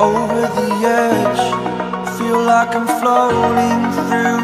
over the edge. Feel like I'm floating through